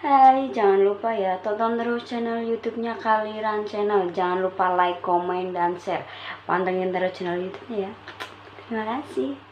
Hai, jangan lupa ya tonton terus channel YouTube-nya Kaliran Channel. Jangan lupa like, komen, dan share. Pantengin terus channel YouTube-nya ya. Terima kasih.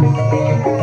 Música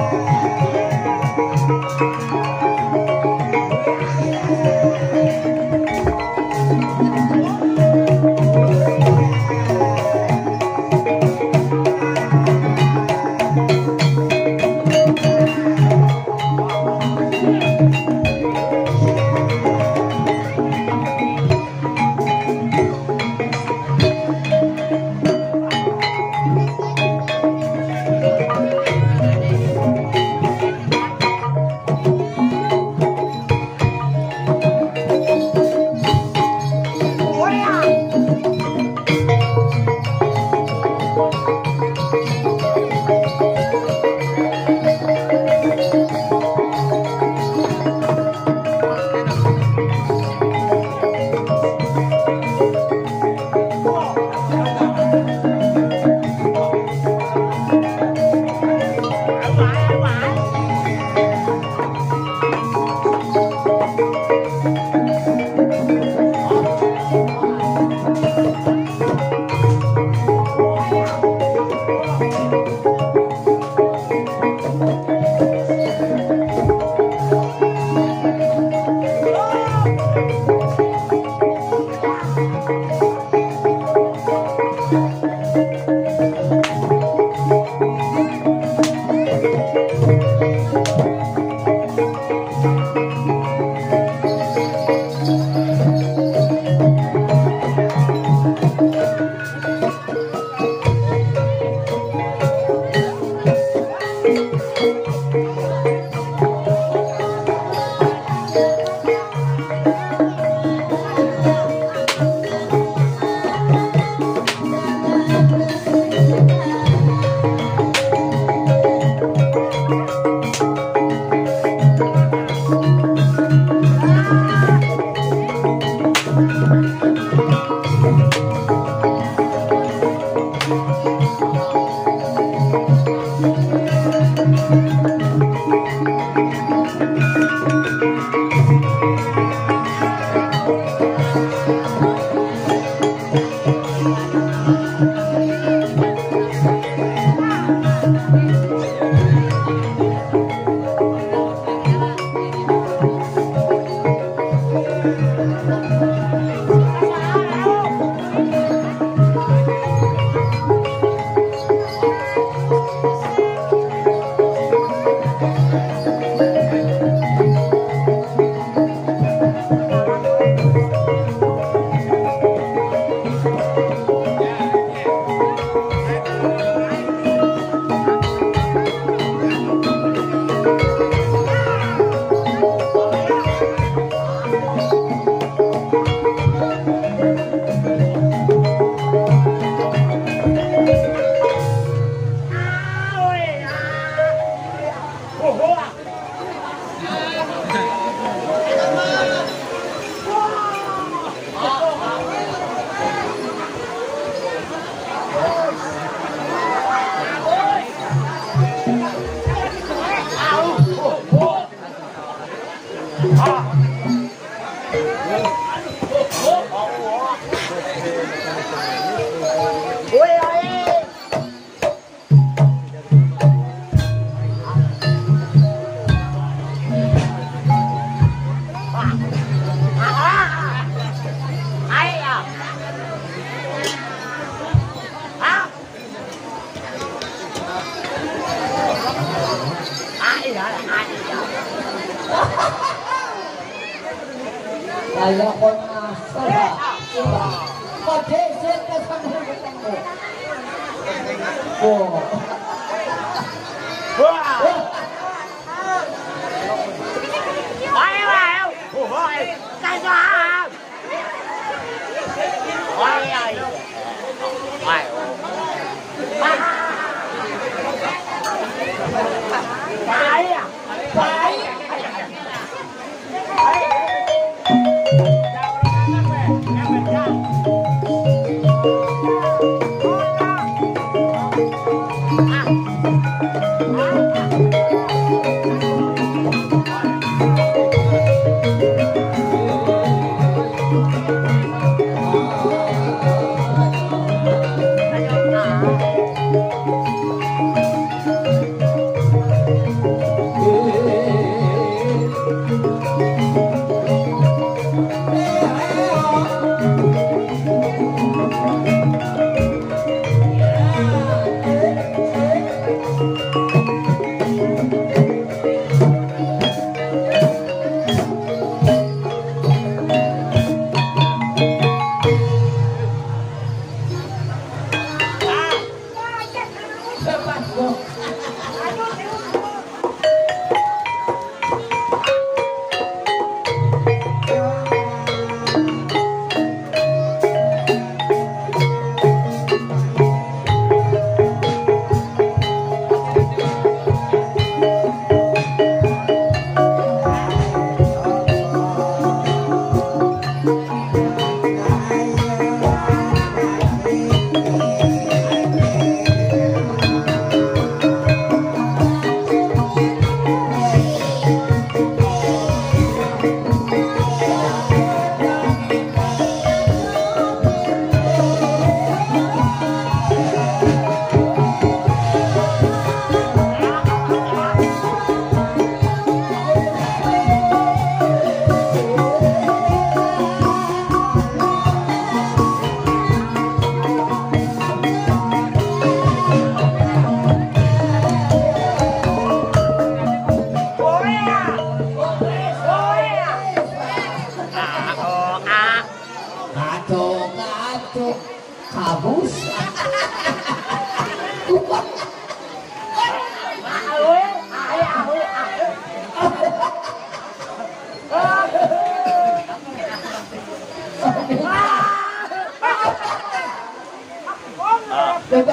The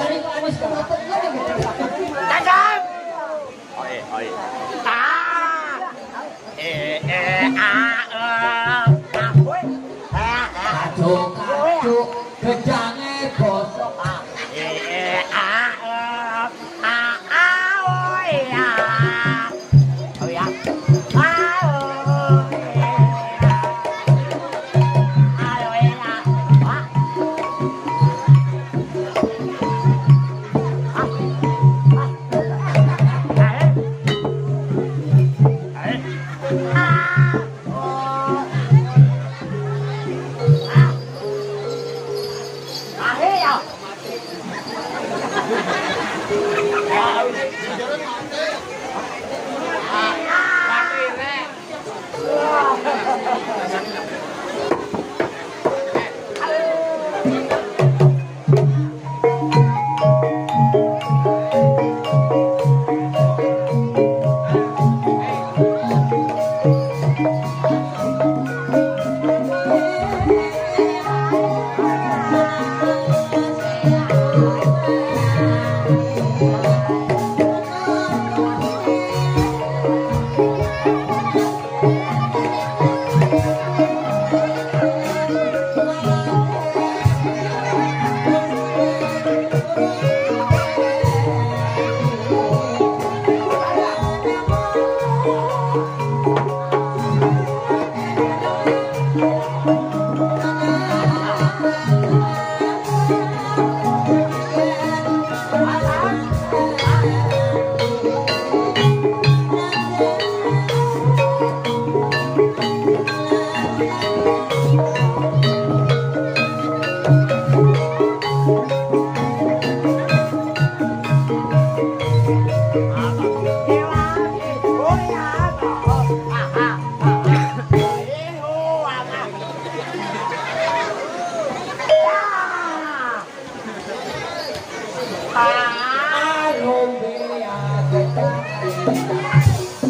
Ah, I don't be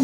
a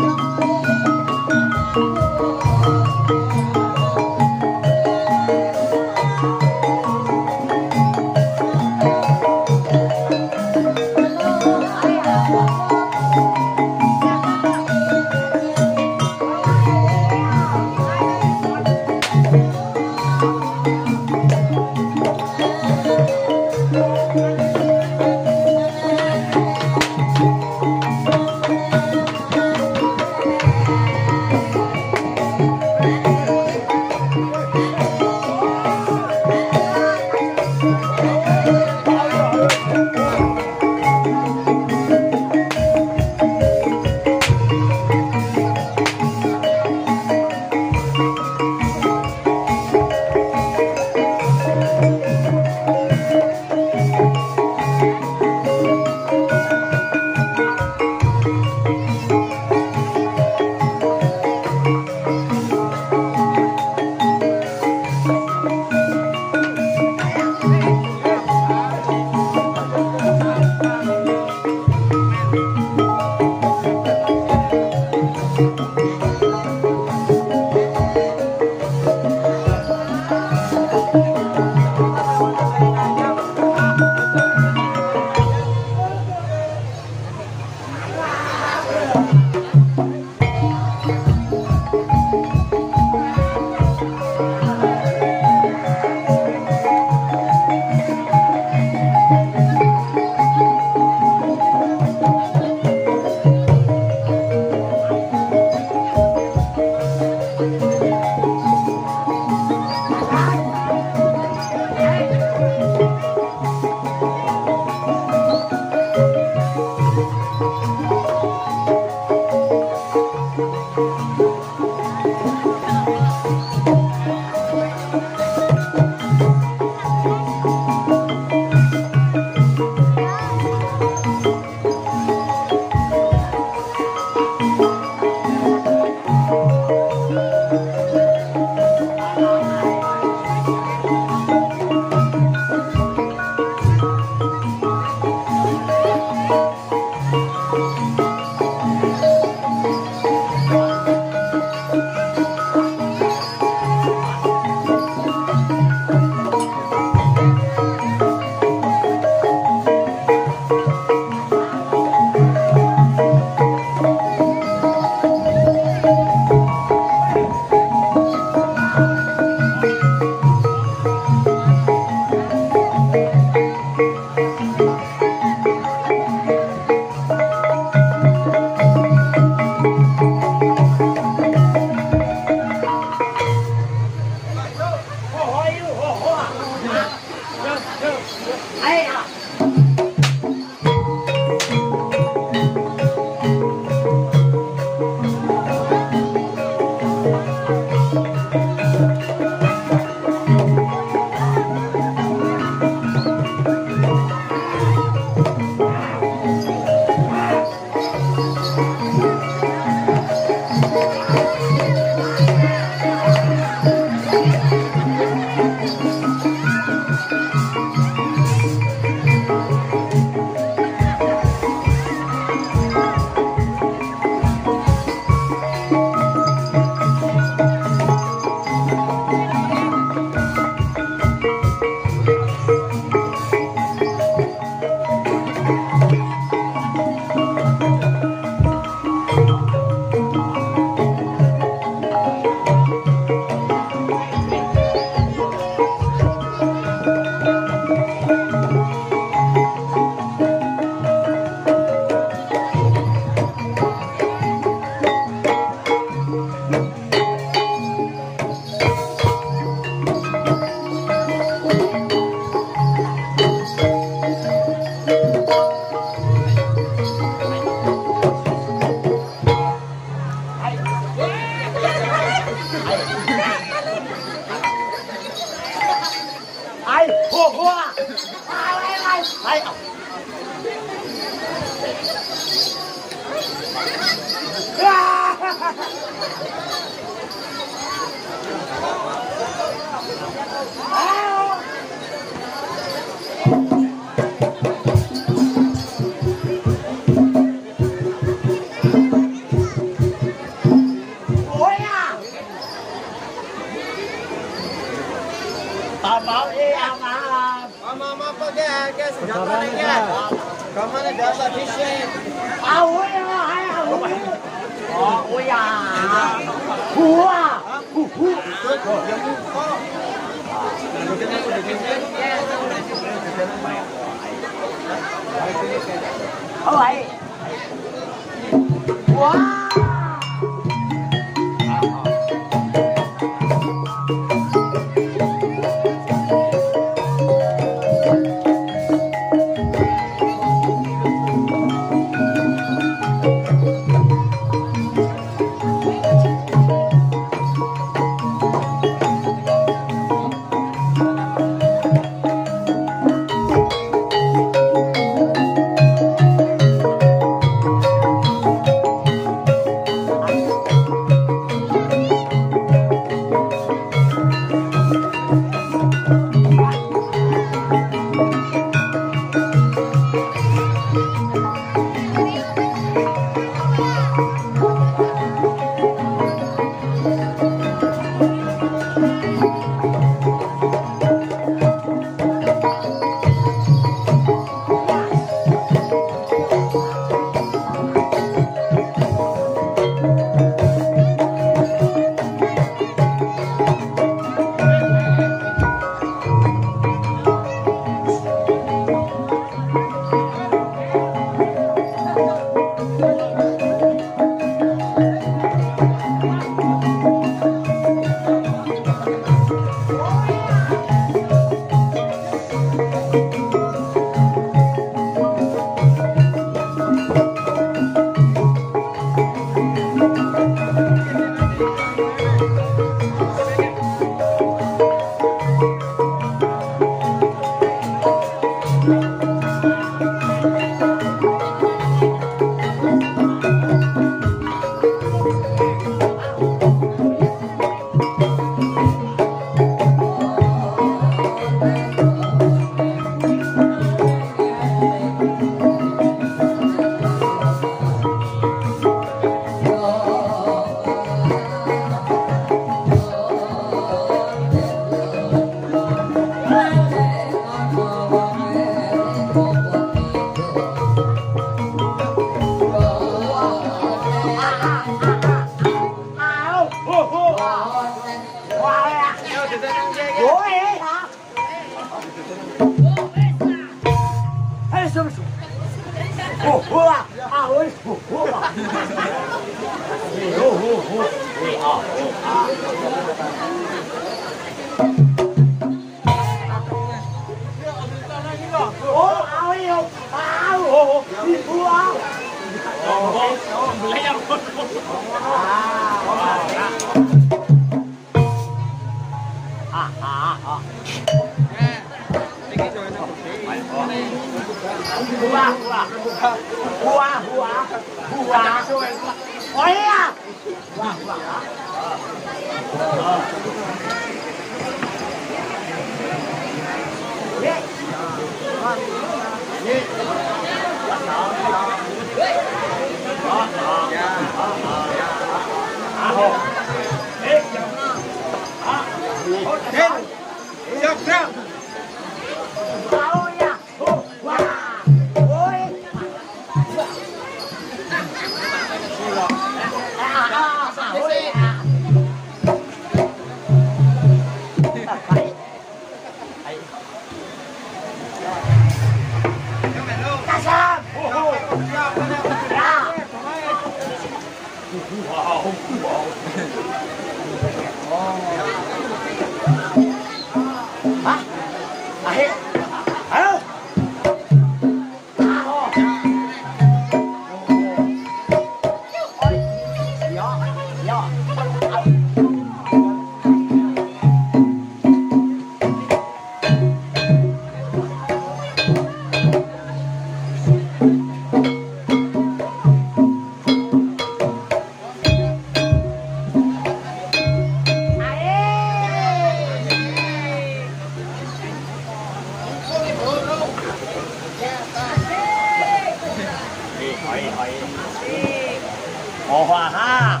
Ồ hòa ha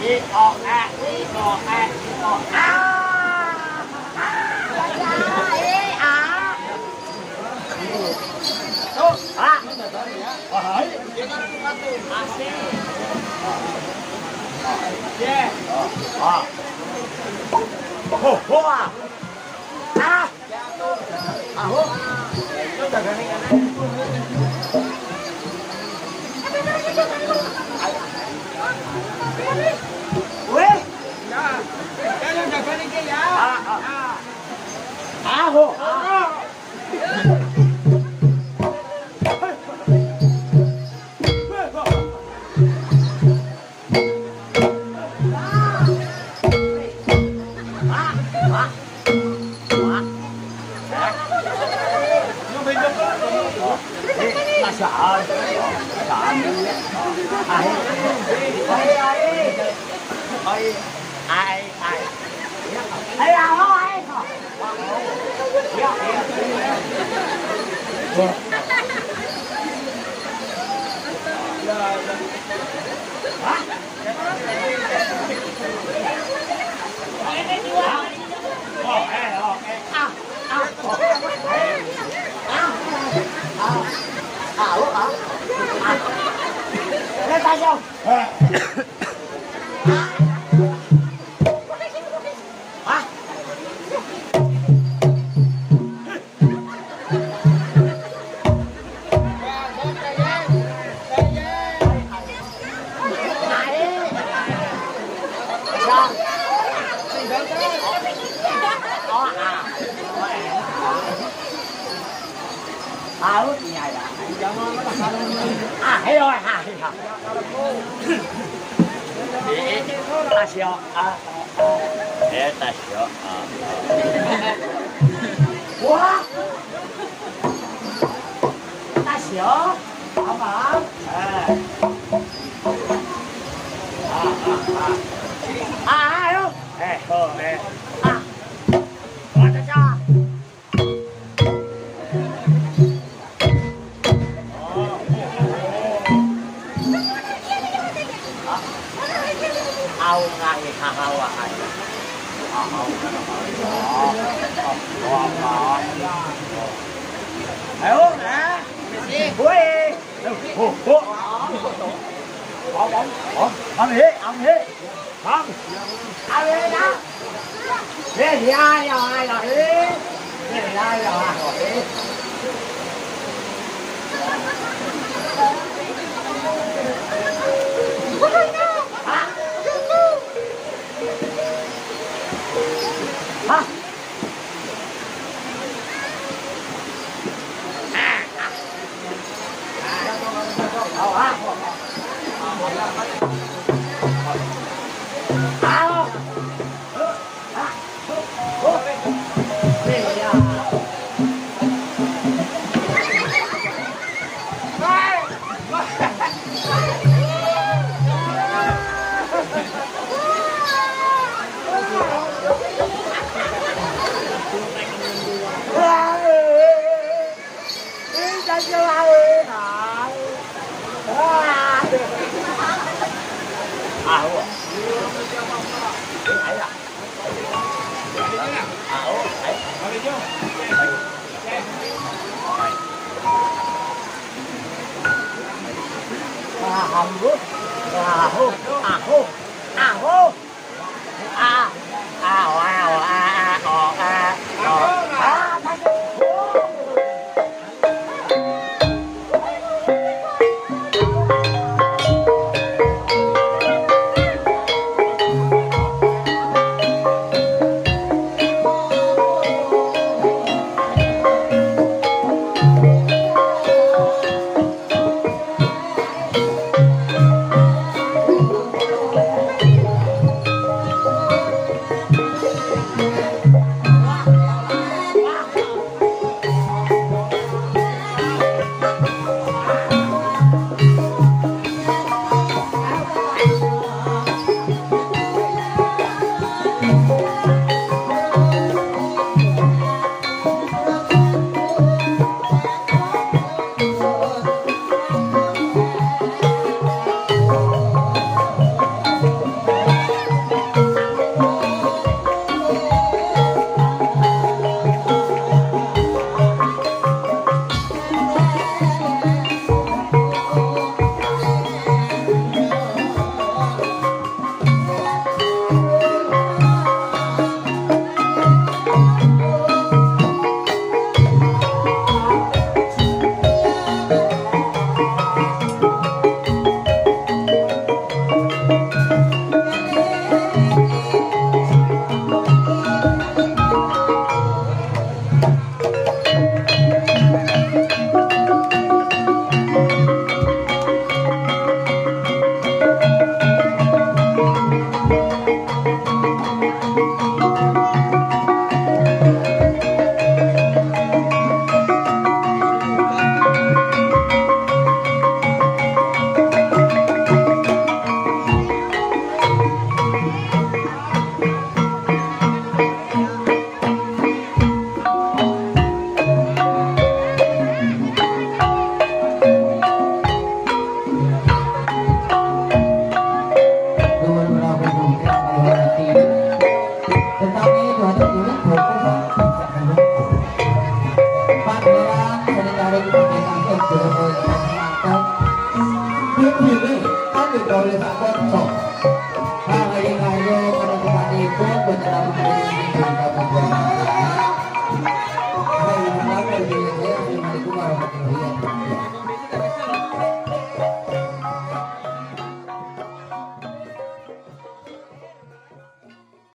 Đi ọ à, đi ọ à, đi ọ à Yeah. Ah. Oh, oh. Ah. Ah. Ajo. Ajo. sợ sợ ai ai ai ai ai là ho ai Hãy subscribe cho kênh Ghiền Mì Gõ Để không bỏ lỡ những video hấp dẫn 啊！我啊，来大笑。大小啊哎大小啊我大小好不哎。